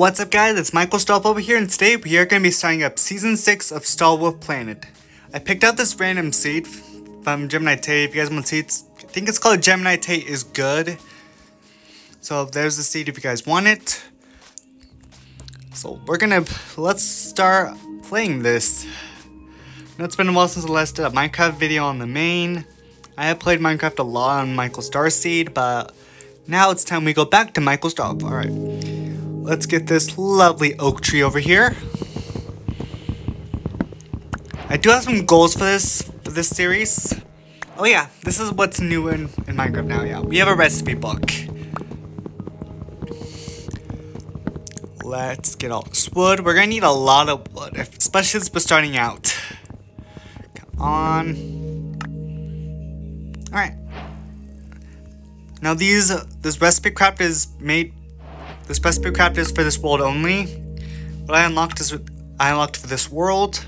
What's up guys, it's Michael Star Wolf over here and today we are going to be starting up Season 6 of Star Wolf Planet. I picked out this random seed from Gemini Tate. If you guys want to see it, I think it's called Gemini Tate is good. So there's the seed if you guys want it. So we're gonna, let's start playing this. Now it's been a while since I last did a Minecraft video on the main. I have played Minecraft a lot on Michael Starseed, but now it's time we go back to Michael Star Wolf. Alright. Let's get this lovely oak tree over here. I do have some goals for this for this series. Oh yeah, this is what's new in, in Minecraft now, yeah. We have a recipe book. Let's get all this wood. We're gonna need a lot of wood, especially as we're starting out. Come on. Alright. Now these, this recipe craft is made this recipe craft is for this world only. What I unlocked is what I unlocked for this world.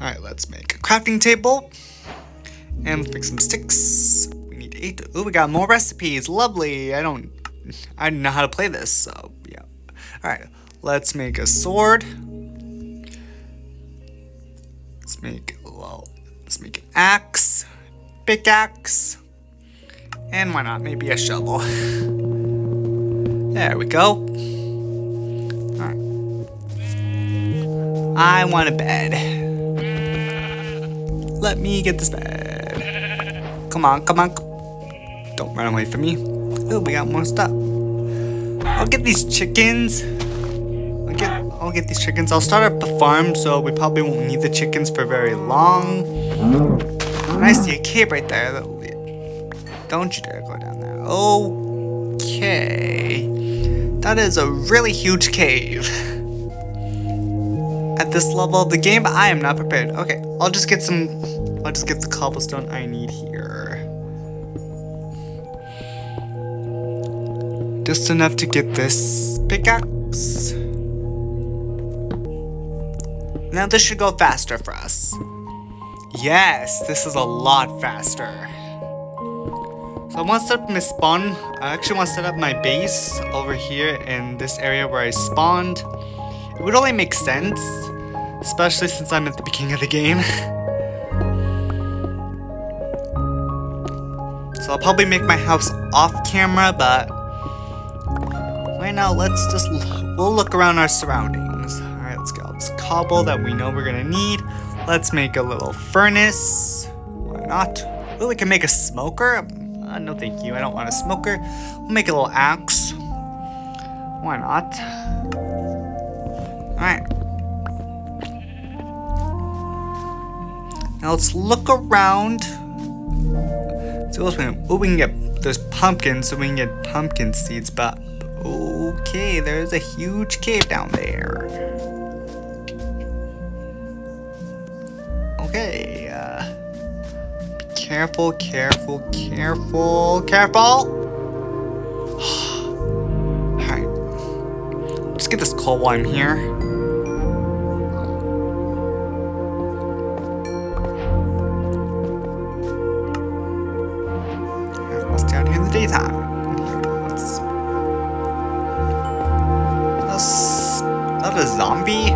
Alright, let's make a crafting table. And let's make some sticks. We need eight. Oh, we got more recipes. Lovely. I don't I don't know how to play this, so yeah. Alright, let's make a sword. Let's make well, let's make an axe, pickaxe, and why not? Maybe a shovel. There we go. Alright. I want a bed. Let me get this bed. Come on, come on. Don't run away from me. Oh, we got more stuff. I'll get these chickens. I'll get, I'll get these chickens. I'll start up the farm, so we probably won't need the chickens for very long. I see a cave right there. Don't you dare go down there. Okay. That is a really huge cave. At this level of the game, I am not prepared. Okay, I'll just get some, I'll just get the cobblestone I need here. Just enough to get this pickaxe. Now this should go faster for us. Yes, this is a lot faster. So I want to set up my spawn. I actually want to set up my base over here in this area where I spawned. It would only make sense, especially since I'm at the beginning of the game. so I'll probably make my house off camera, but right now let's just, we'll look around our surroundings. Alright, let's get all this cobble that we know we're gonna need. Let's make a little furnace. Why not? We can make a smoker? Uh, no thank you, I don't want a smoker. We'll make a little axe. Why not? Alright. Now let's look around. So else we can, oh, we can get those pumpkins, so we can get pumpkin seeds, but okay, there's a huge cave down there. Careful, careful, careful, careful! Alright. Let's get this while I'm here. What's down here in the daytime? Zombie?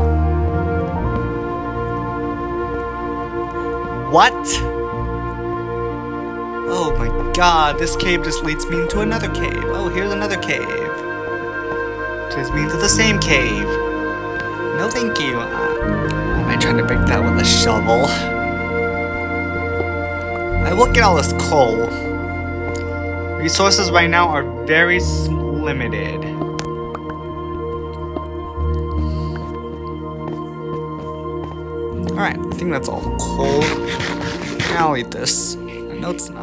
What? Oh my god, this cave just leads me into another cave. Oh, here's another cave. Leads me into the same cave. No thank you. Uh, am I trying to break that with a shovel? I look at all this coal. Resources right now are very limited. Alright, I think that's all coal. I'll eat this. No, it's not.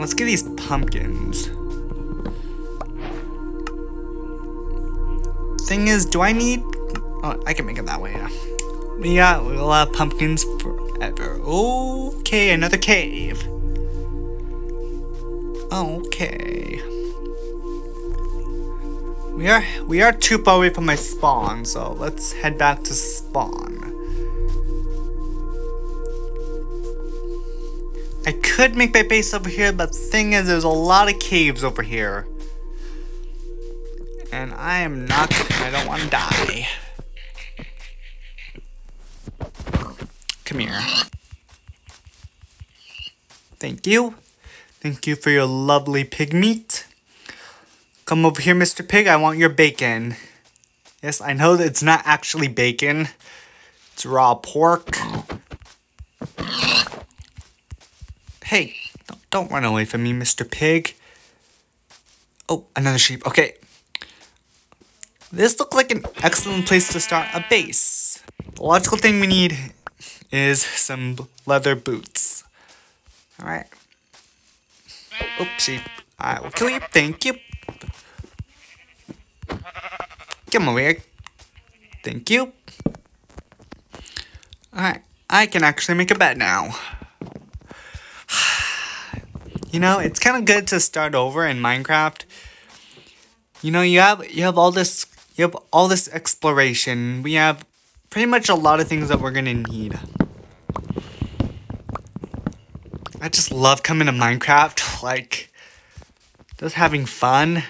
Let's get these pumpkins. Thing is, do I need... Oh, I can make it that way, yeah. We got, we'll have pumpkins forever. Okay, another cave. Okay. We are, we are too far away from my spawn, so let's head back to spawn. I could make my base over here, but the thing is, there's a lot of caves over here. And I am not, I don't want to die. Come here. Thank you. Thank you for your lovely pig meat. Come over here, Mr. Pig. I want your bacon. Yes, I know that it's not actually bacon. It's raw pork. Hey, don't run away from me, Mr. Pig. Oh, another sheep. Okay. This looks like an excellent place to start a base. The logical thing we need is some leather boots. Alright. Oh, sheep. I will kill you. Thank you. Come over here. Thank you. Alright. I can actually make a bed now. You know, it's kind of good to start over in Minecraft. You know, you have you have all this you have all this exploration. We have pretty much a lot of things that we're gonna need. I just love coming to Minecraft, like just having fun.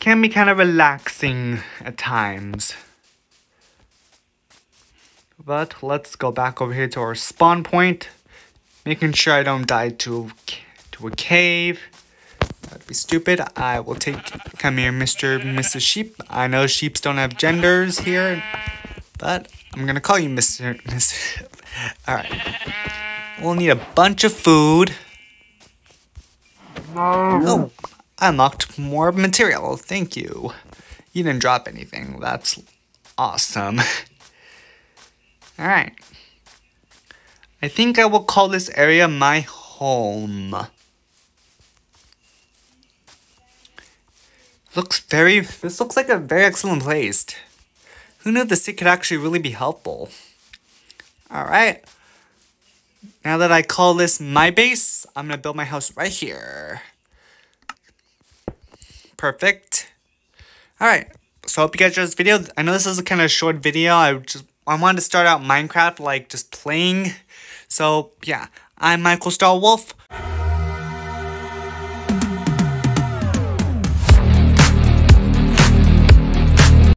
Can be kind of relaxing at times. But let's go back over here to our spawn point. Making sure I don't die to, to a cave. That'd be stupid. I will take, come here, Mr. Mrs. Sheep. I know sheeps don't have genders here, but I'm gonna call you Mr. Mrs. Alright. We'll need a bunch of food. Oh, I unlocked more material. Thank you. You didn't drop anything. That's awesome. Alright. I think I will call this area my home. Looks very, this looks like a very excellent place. Who knew the stick could actually really be helpful? Alright. Now that I call this my base, I'm gonna build my house right here. Perfect. Alright, so I hope you guys enjoyed this video. I know this is a kind of short video. I just I wanted to start out Minecraft like just playing so, yeah, I'm Michael Star Wolf.